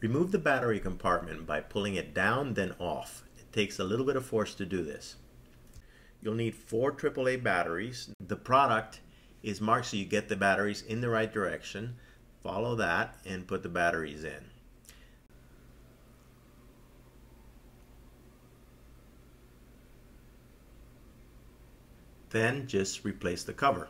Remove the battery compartment by pulling it down then off. It takes a little bit of force to do this. You'll need four AAA batteries. The product is marked so you get the batteries in the right direction. Follow that and put the batteries in. Then just replace the cover.